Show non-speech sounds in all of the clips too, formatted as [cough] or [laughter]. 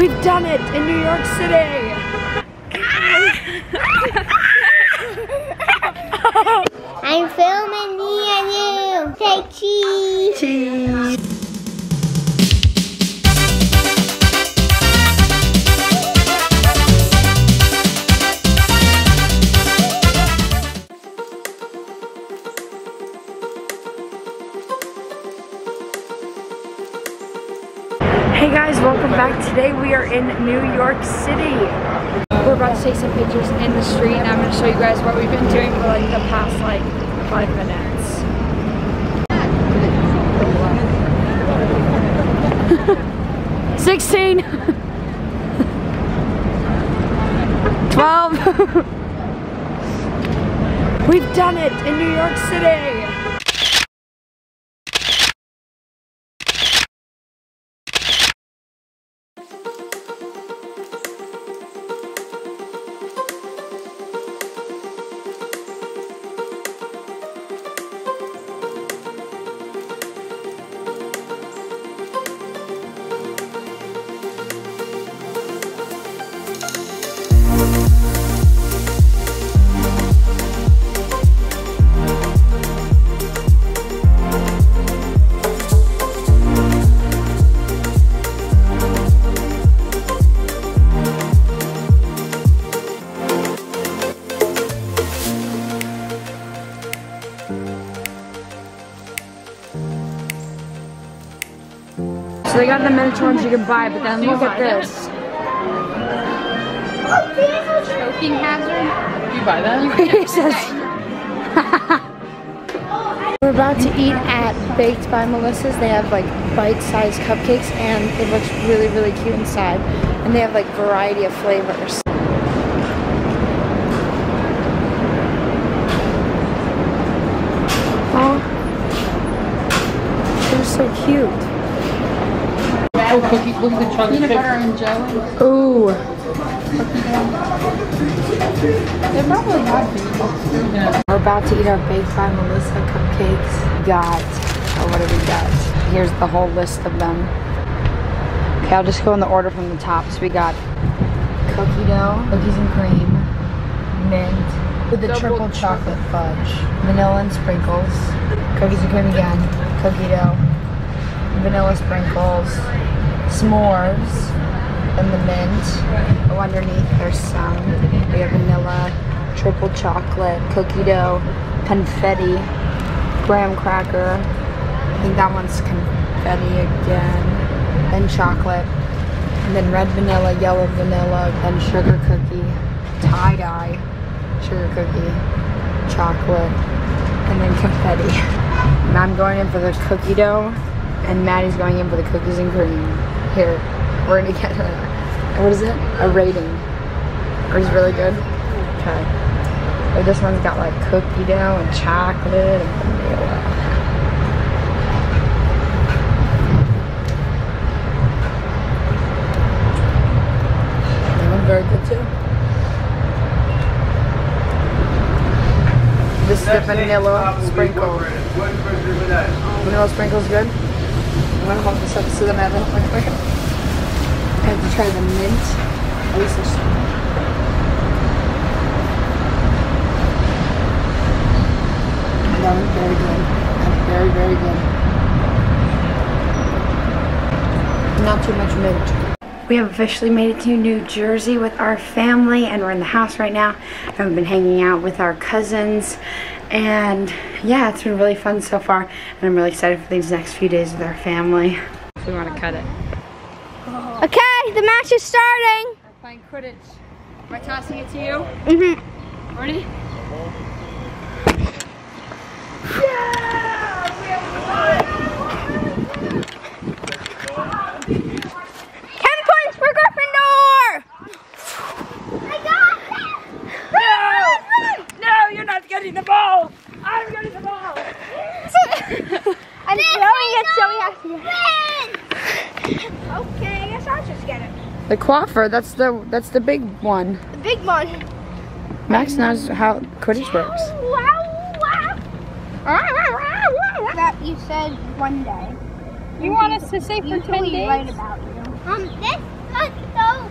We've done it in New York City. I'm filming me and you. Say cheese. Cheese. Guys, welcome back. Today we are in New York City. We're about to take some pictures in the street and I'm going to show you guys what we've been doing for like the past like five minutes. [laughs] Sixteen. [laughs] Twelve. [laughs] We've done it in New York City. They got the miniature ones you can buy, but then look at this. Choking hazard. You buy that? [laughs] It says. [laughs] We're about to eat at Baked by Melissa's. They have like bite-sized cupcakes and it looks really, really cute inside. And they have like variety of flavors. Oh, they're so cute. Oh, cookie, look at the chocolate Peanut butter and jelly. Ooh, They probably have these. Yeah. we're about to eat our Baked by Melissa cupcakes. We got, oh, what do we got? Here's the whole list of them. Okay, I'll just go in the order from the top. So we got cookie dough, cookies and cream, mint, with the Double triple chocolate fudge, vanilla and sprinkles, cookies and cream again, cookie dough, vanilla sprinkles, s'mores, and the mint. Oh, underneath there's some. We have vanilla, triple chocolate, cookie dough, confetti, graham cracker. I think that one's confetti again, then chocolate, and then red vanilla, yellow vanilla, then sugar cookie, tie dye, sugar cookie, chocolate, and then confetti. [laughs] And I'm going in for the cookie dough, and Maddie's going in for the cookies and cream. Here, we're gonna [laughs] get a, what is it? A rating. Is really good? Okay. Oh, this one's got like cookie dough and chocolate and vanilla. Very good too. This is the vanilla sprinkle. Vanilla sprinkle's good. I'm gonna hold this up to the oven real quick. I have to try the mint. At least there's That was very good. That's very, very good. Not too much mint. We have officially made it to New Jersey with our family and we're in the house right now. I've been hanging out with our cousins and yeah, it's been really fun so far and I'm really excited for these next few days with our family. We want to cut it. Okay, the match is starting. We're playing Quidditch. Am I tossing it to you? Mm-hmm. Ready? The quaffle—that's the that's the big one. The big one. Max knows how Quidditch works. That you said one day. You, you want us to say for ten days? Right about you. Um, this let's go.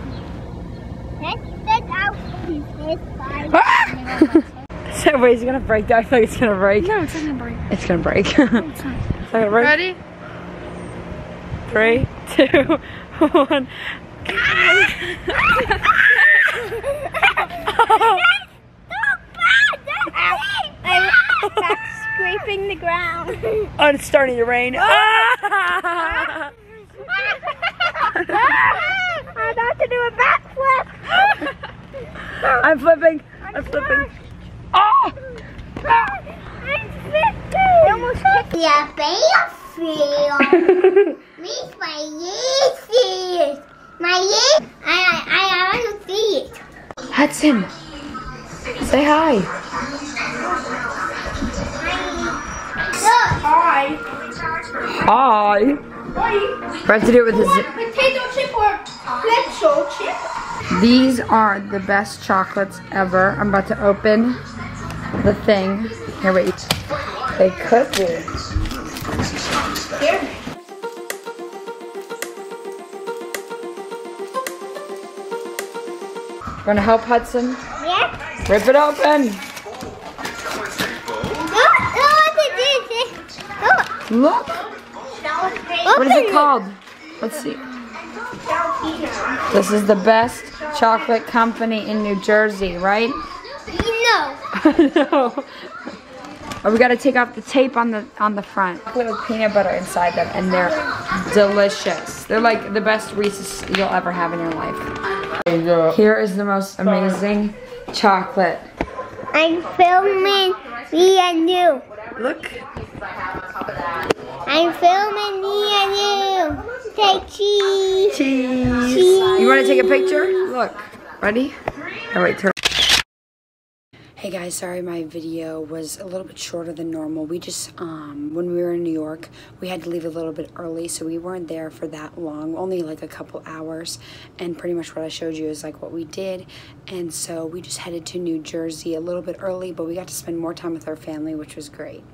Let's get out. This This oh, ah! everybody's [laughs] gonna break. That. I feel like it's gonna break. No, it's gonna break. It's gonna break. it's [laughs] not. It's gonna break. Ready? Three, two, [laughs] one. That's scraping the ground. Oh, it's starting to rain. Ah! [laughs] I'm about to do a backflip. I'm flipping. I'm flipping. Oh! I'm flipping. I almost kicked Yeah, baby. [laughs] Me, my years. My years. I, I, I want to see it. Hudson, say hi. Hi. Hi. We have to do it with his. Potato chip or pretzel chip? These are the best chocolates ever. I'm about to open the thing. Here, wait. They cookie. Here. Gonna help Hudson Yeah. rip it open. Look, look what it is. Look. Look. What is it called? Let's see. This is the best chocolate company in New Jersey, right? No. [laughs] no. Oh, we gotta take off the tape on the on the front. With peanut butter inside them, and they're delicious. They're like the best Reese's you'll ever have in your life. Here is the most amazing chocolate. I'm filming me and you. Look. I'm filming me and you. Say cheese. Cheese. Cheese. You want to take a picture? Look. Ready? Oh, wait, turn. Hey guys, sorry my video was a little bit shorter than normal. We just, um, when we were in New York, we had to leave a little bit early, so we weren't there for that long, only like a couple hours. And pretty much what I showed you is like what we did. And so we just headed to New Jersey a little bit early, but we got to spend more time with our family, which was great.